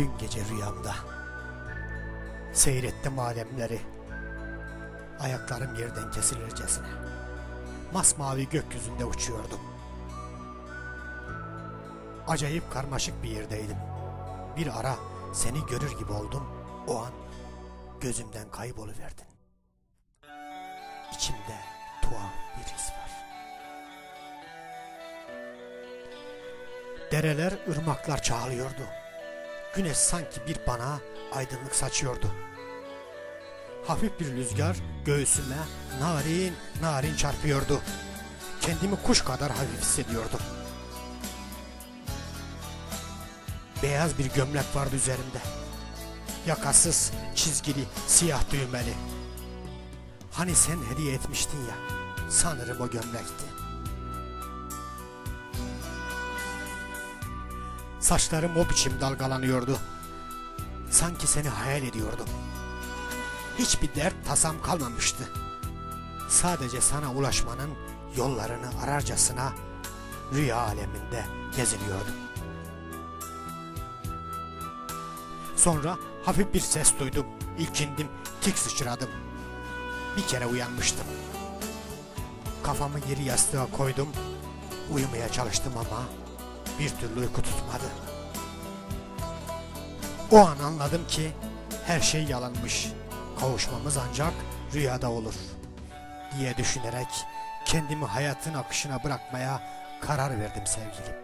Dün gece rüyamda seyrettim alemleri. Ayaklarım yerden kesilircesine. Masmavi gökyüzünde uçuyordum. Acayip karmaşık bir yerdeydim. Bir ara seni görür gibi oldum. O an gözümden kayboluverdin. İçimde tuhaf bir his var. Dereler, ırmaklar çağlıyordu. Güneş sanki bir bana aydınlık saçıyordu. Hafif bir rüzgar göğsüme narin narin çarpıyordu. Kendimi kuş kadar hafif hissediyordum. Beyaz bir gömlek vardı üzerimde. Yakasız, çizgili, siyah düğmeli. Hani sen hediye etmiştin ya. Sanırım o gömlekti. Saçlarım o biçim dalgalanıyordu. Sanki seni hayal ediyordum. Hiçbir dert tasam kalmamıştı. Sadece sana ulaşmanın yollarını ararcasına rüya aleminde geziniyordum. Sonra hafif bir ses duydum. İlkindim, tik sıçradım. Bir kere uyanmıştım. Kafamı geri yastığa koydum. Uyumaya çalıştım ama bir türlü uyku tutmadı. O an anladım ki her şey yalanmış. Kavuşmamız ancak rüyada olur diye düşünerek kendimi hayatın akışına bırakmaya karar verdim sevgilim.